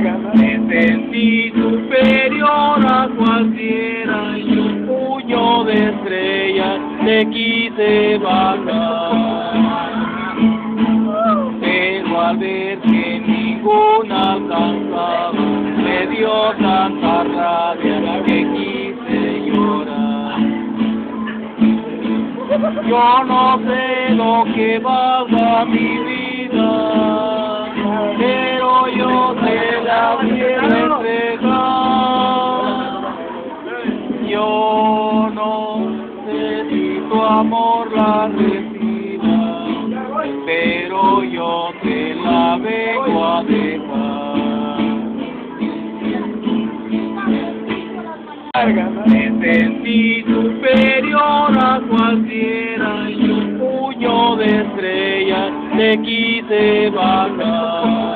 Me sentí superior a cualquiera y un puño de estrellas te quise bajar. Pero al ver que ninguna alcanzaba, me dio tanta rabia que quise llorar. Yo no sé lo que valga mi vida, Yo no sé si tu amor la reciba, pero yo te la vengo a dejar. Me sentí superior a cualquiera y un puño de estrellas te quise bajar.